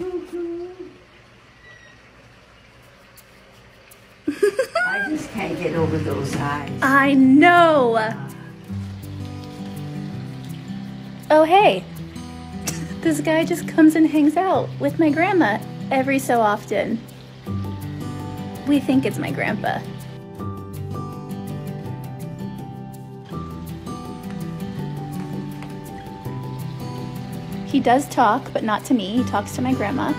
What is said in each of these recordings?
I just can't get over those eyes. I know. Oh, hey. This guy just comes and hangs out with my grandma every so often. We think it's my grandpa. He does talk, but not to me. He talks to my grandma.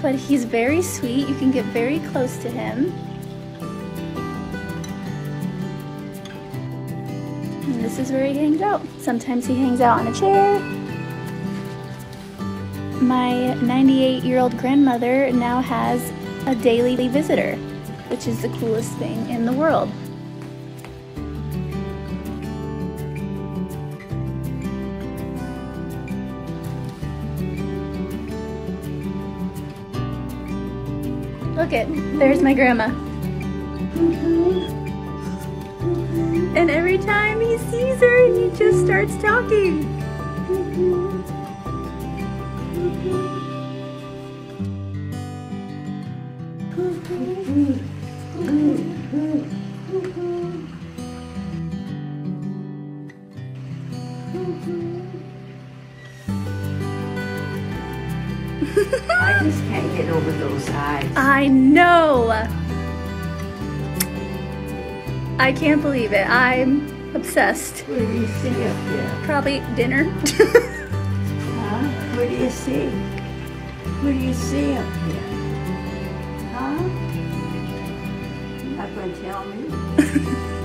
But he's very sweet. You can get very close to him. And this is where he hangs out. Sometimes he hangs out on a chair. My 98 year old grandmother now has a daily visitor, which is the coolest thing in the world. Look it, there's my grandma. And every time he sees her, he just starts talking. I just can't get over those eyes. I know. I can't believe it. I'm obsessed. What do you see up there? Probably dinner. Huh? What do you see? What do you see up here? Huh? You're not going to tell me?